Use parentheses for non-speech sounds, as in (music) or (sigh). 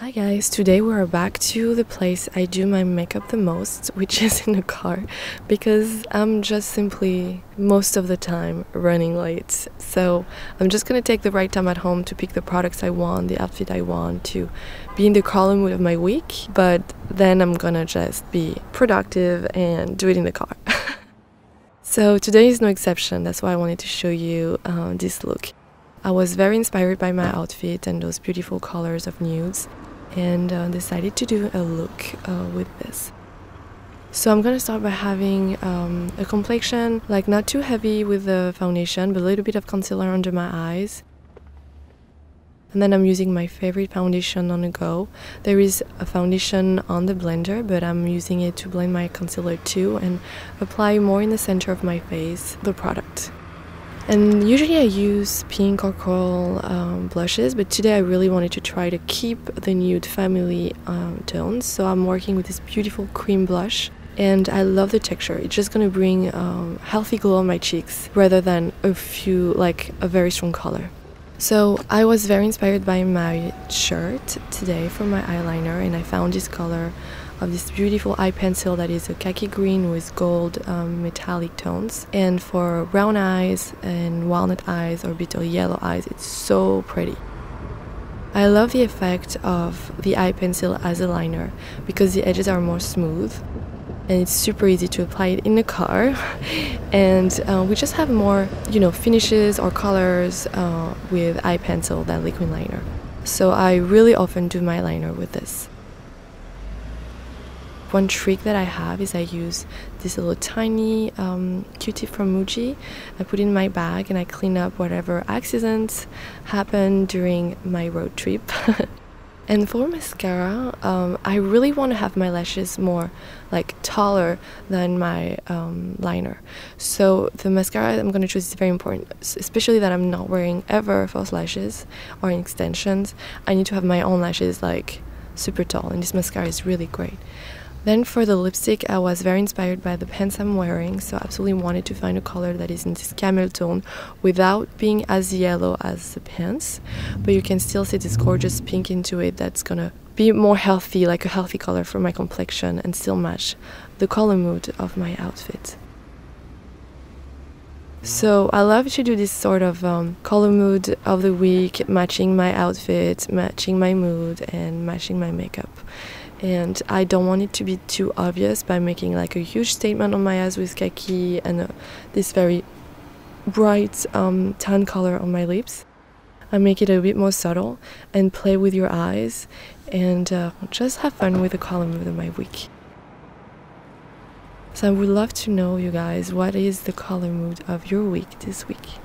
Hi guys, today we're back to the place I do my makeup the most, which (laughs) is in the car, because I'm just simply most of the time running late. So I'm just gonna take the right time at home to pick the products I want, the outfit I want, to be in the column of my week, but then I'm gonna just be productive and do it in the car. (laughs) so today is no exception, that's why I wanted to show you uh, this look. I was very inspired by my outfit and those beautiful colors of nudes and uh, decided to do a look uh, with this. So I'm gonna start by having um, a complexion like not too heavy with the foundation but a little bit of concealer under my eyes. And then I'm using my favorite foundation on the go. There is a foundation on the blender but I'm using it to blend my concealer too and apply more in the center of my face the product. And usually I use pink or coral um, blushes, but today I really wanted to try to keep the nude family um, tones. So I'm working with this beautiful cream blush and I love the texture. It's just gonna bring um, healthy glow on my cheeks rather than a few, like a very strong color. So I was very inspired by my shirt today for my eyeliner and I found this color of this beautiful eye pencil that is a khaki green with gold um, metallic tones. And for brown eyes and walnut eyes or bitter yellow eyes, it's so pretty. I love the effect of the eye pencil as a liner because the edges are more smooth and it's super easy to apply it in the car (laughs) and uh, we just have more you know finishes or colors uh, with eye pencil than liquid liner so I really often do my liner with this one trick that I have is I use this little tiny um, Q-tip from Muji. I put in my bag and I clean up whatever accidents happened during my road trip. (laughs) and for mascara, um, I really want to have my lashes more like taller than my um, liner. So the mascara I'm going to choose is very important, especially that I'm not wearing ever false lashes or extensions. I need to have my own lashes like super tall and this mascara is really great. Then for the lipstick, I was very inspired by the pants I'm wearing, so I absolutely wanted to find a color that is in this camel tone without being as yellow as the pants, but you can still see this gorgeous pink into it that's gonna be more healthy, like a healthy color for my complexion and still match the color mood of my outfit. So I love to do this sort of um, color mood of the week, matching my outfit, matching my mood, and matching my makeup and I don't want it to be too obvious by making like a huge statement on my eyes with khaki and uh, this very bright um, tan color on my lips. I make it a bit more subtle and play with your eyes and uh, just have fun with the color mood of my week. So I would love to know, you guys, what is the color mood of your week this week?